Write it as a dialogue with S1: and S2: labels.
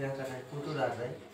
S1: क्या कर रहा है फ़ोटो डाल रहा है